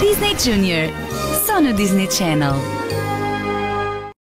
Disney Junior. Só no Disney Channel.